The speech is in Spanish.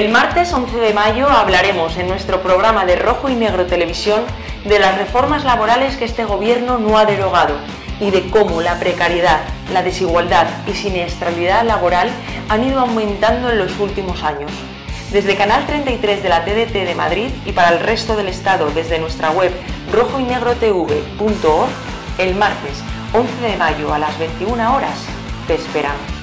El martes 11 de mayo hablaremos en nuestro programa de Rojo y Negro Televisión de las reformas laborales que este gobierno no ha derogado y de cómo la precariedad, la desigualdad y siniestralidad laboral han ido aumentando en los últimos años. Desde Canal 33 de la TDT de Madrid y para el resto del Estado desde nuestra web rojoynegrotv.org, el martes 11 de mayo a las 21 horas, te esperamos.